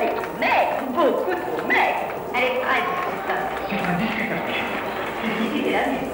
elle est beaucoup trop maigre. Elle est très difficile.